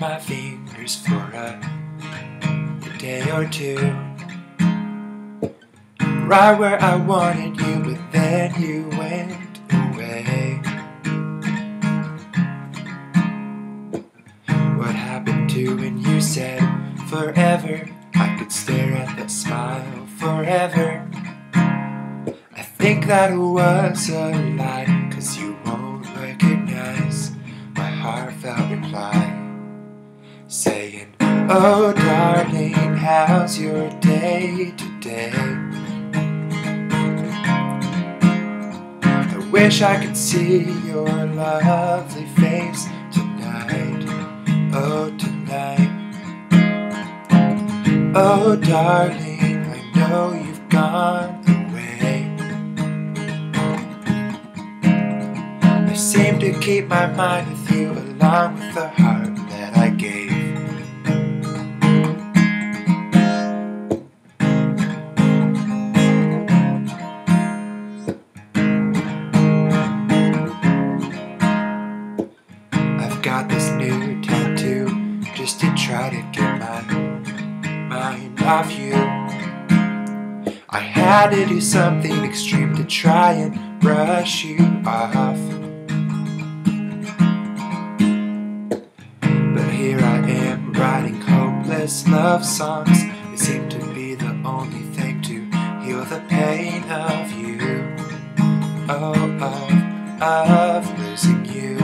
my fingers for a, day or two. Right where I wanted you, but then you went away. What happened to when you said forever? I could stare at that smile forever. I think that was a lie, cause you won't recognize my heartfelt reply. Saying, Oh darling, how's your day today? I wish I could see your lovely face tonight. Oh, tonight. Oh, darling, I know you've gone away. I seem to keep my mind with you along with the heart off you. I had to do something extreme to try and brush you off. But here I am writing hopeless love songs. They seem to be the only thing to heal the pain of you. Oh, of, of losing you.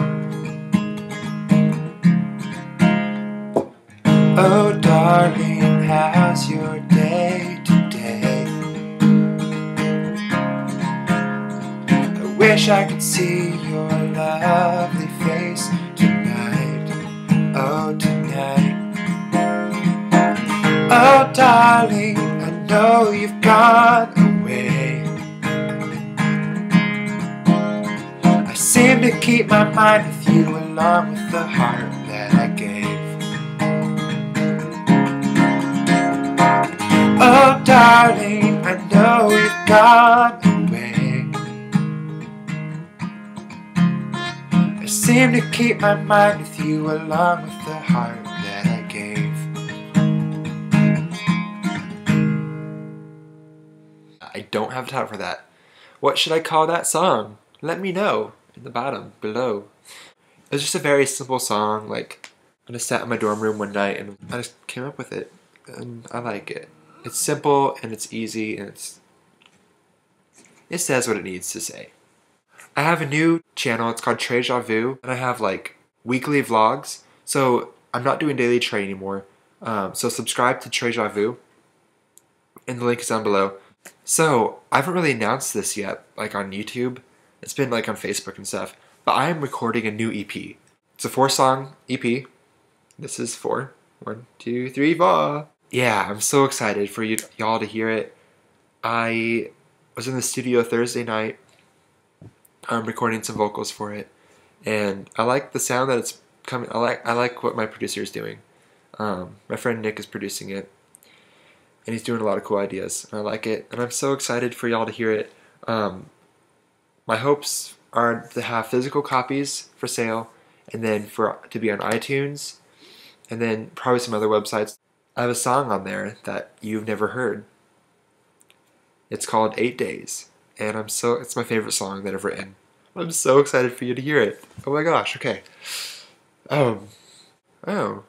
Oh, darling, how's your day today? I wish I could see your lovely face tonight. Oh, tonight. Oh, darling, I know you've gone away. I seem to keep my mind with you along with the heart away. I seem to keep my mind with you along with the heart that I gave. I don't have time for that. What should I call that song? Let me know in the bottom below. It's just a very simple song. Like I just sat in my dorm room one night and I just came up with it, and I like it. It's simple and it's easy and it's it says what it needs to say. I have a new channel. It's called Treyjavu, and I have like weekly vlogs. So I'm not doing daily Trey anymore. Um, so subscribe to Treyjavu, and the link is down below. So I haven't really announced this yet, like on YouTube. It's been like on Facebook and stuff. But I am recording a new EP. It's a four-song EP. This is four. One, two, three, four. Yeah, I'm so excited for you y'all to hear it. I was in the studio Thursday night. I'm recording some vocals for it, and I like the sound that it's coming. I like I like what my producer is doing. Um, my friend Nick is producing it, and he's doing a lot of cool ideas. And I like it, and I'm so excited for y'all to hear it. Um, my hopes are to have physical copies for sale, and then for to be on iTunes, and then probably some other websites. I have a song on there that you've never heard. It's called Eight Days, and I'm so it's my favorite song that I've written. I'm so excited for you to hear it. Oh my gosh, okay. Um oh.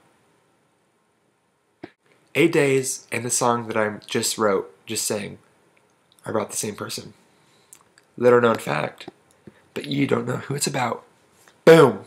Eight Days and the song that I just wrote, just sang, are about the same person. Little known fact, but you don't know who it's about. Boom!